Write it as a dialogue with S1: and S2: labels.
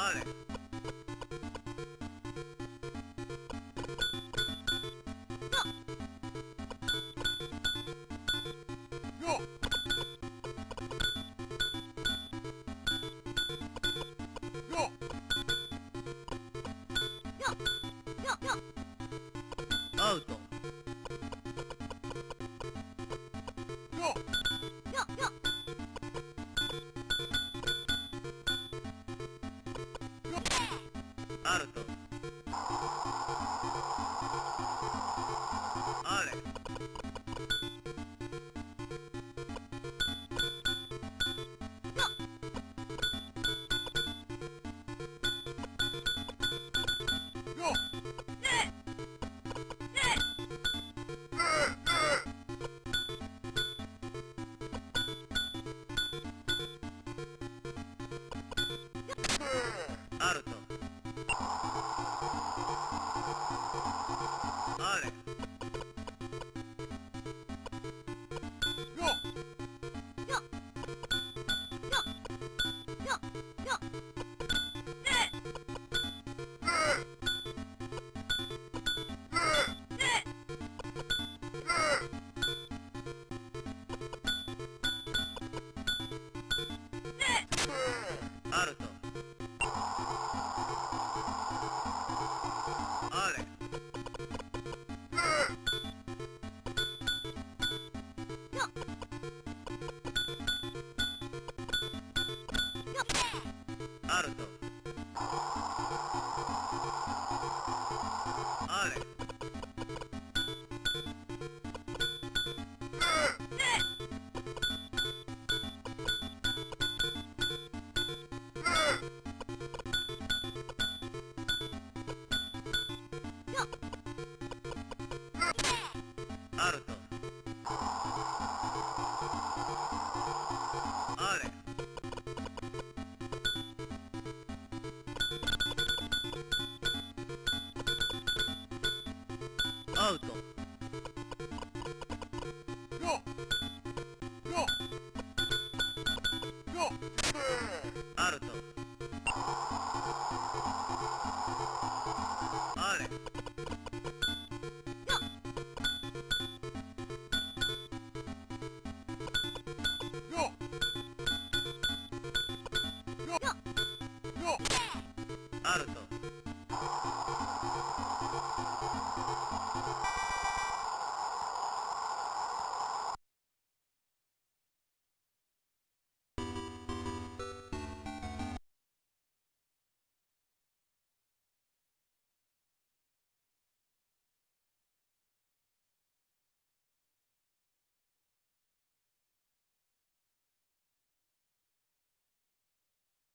S1: Hello. あると。あると。ある。と。